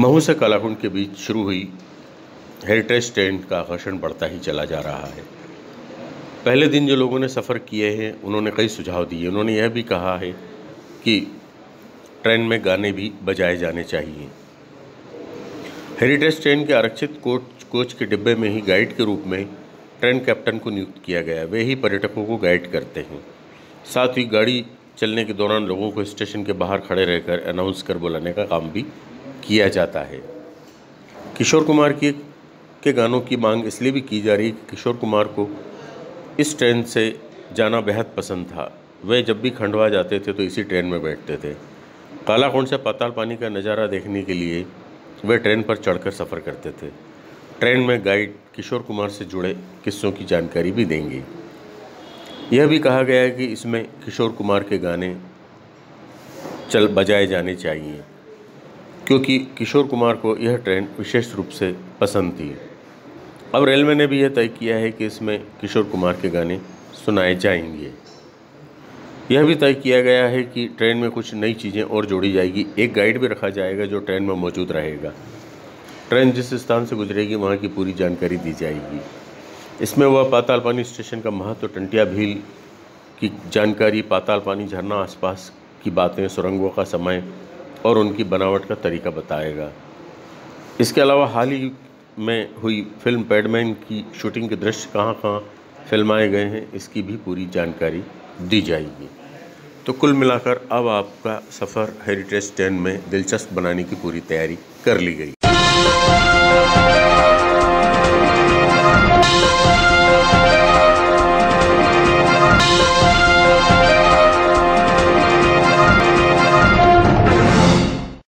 महू से कालाकुंड के बीच शुरू हुई हेरिटेज ट्रेन का आकर्षण बढ़ता ही चला जा रहा है। पहले दिन जो लोगों ने सफ़र किए हैं, उन्होंने कई सुझाव दिए। उन्होंने यह भी कहा है कि ट्रेन में गाने भी बजाए जाने चाहिए। हेरिटेज ट्रेन के आरक्षित कोच कोच के डिब्बे में ही गाइड के रूप में ट्रेन कैप्टन को नियुक्त किया गया। वे ही पर्यटकों को गाइड करते हैं। साथ ही गाड़ी चलने के दौरान लोगों को स्टेशन के बाहर खड़े रहकर अनाउंस कर बुलाने का काम भी किया जाता है। किशोर कुमार की, के गानों की मांग इसलिए भी की जा रही है कि किशोर कुमार को इस ट्रेन से जाना बेहद पसंद था। वे जब भी खंडवा जाते थे तो इसी ट्रेन में बैठते थे। कालाकोंड से पाताल पानी का नज़ारा देखने के लिए वे ट्रेन पर चढ़कर सफ़र करते थे। ट्रेन में गाइड किशोर कुमार से जुड़े किस्सों की जानकारी भी देंगे। यह भी कहा गया है कि इसमें किशोर कुमार के गाने चल, बजाए जाने चाहिए। क्योंकि किशोर कुमार को यह ट्रेन विशेष रूप से पसंद थी। अब रेलवे ने भी यह तय किया है कि इसमें किशोर कुमार के गाने सुनाए जाएँगे। यह भी तय किया गया है कि ट्रेन में कुछ नई चीज़ें और जोड़ी जाएगी। एक गाइड भी रखा जाएगा जो ट्रेन में मौजूद रहेगा। ट्रेन जिस स्थान से गुजरेगी, वहाँ की पूरी जानकारी दी जाएगी। इसमें वह पाताल पानी स्टेशन का महत्व, टंटिया भील की जानकारी पाताल पानी झरना आसपास की बातें, सुरंगों का समय और उनकी बनावट का तरीका बताएगा। इसके अलावा हाल ही में हुई फ़िल्म पैडमैन की शूटिंग के दृश्य कहाँ कहाँ फिल्माए गए हैं, इसकी भी पूरी जानकारी दी जाएगी। तो कुल मिलाकर अब आपका सफ़र हेरिटेज टेन में दिलचस्प बनाने की पूरी तैयारी कर ली गई।